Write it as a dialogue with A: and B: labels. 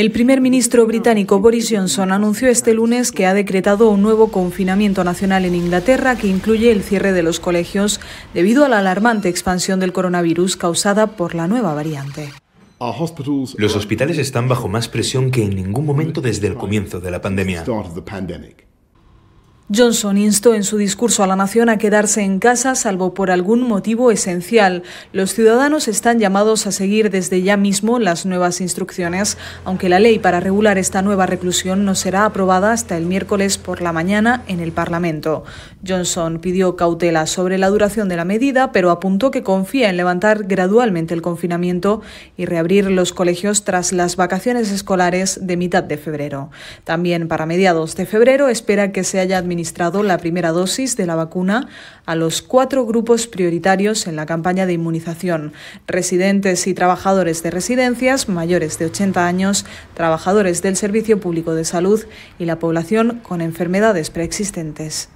A: El primer ministro británico Boris Johnson anunció este lunes que ha decretado un nuevo confinamiento nacional en Inglaterra que incluye el cierre de los colegios debido a la alarmante expansión del coronavirus causada por la nueva variante.
B: Los hospitales están bajo más presión que en ningún momento desde el comienzo de la pandemia.
A: Johnson instó en su discurso a la nación a quedarse en casa salvo por algún motivo esencial. Los ciudadanos están llamados a seguir desde ya mismo las nuevas instrucciones, aunque la ley para regular esta nueva reclusión no será aprobada hasta el miércoles por la mañana en el Parlamento. Johnson pidió cautela sobre la duración de la medida, pero apuntó que confía en levantar gradualmente el confinamiento y reabrir los colegios tras las vacaciones escolares de mitad de febrero. También para mediados de febrero espera que se haya administrado administrado la primera dosis de la vacuna a los cuatro grupos prioritarios en la campaña de inmunización, residentes y trabajadores de residencias mayores de 80 años, trabajadores del Servicio Público de Salud y la población con enfermedades preexistentes.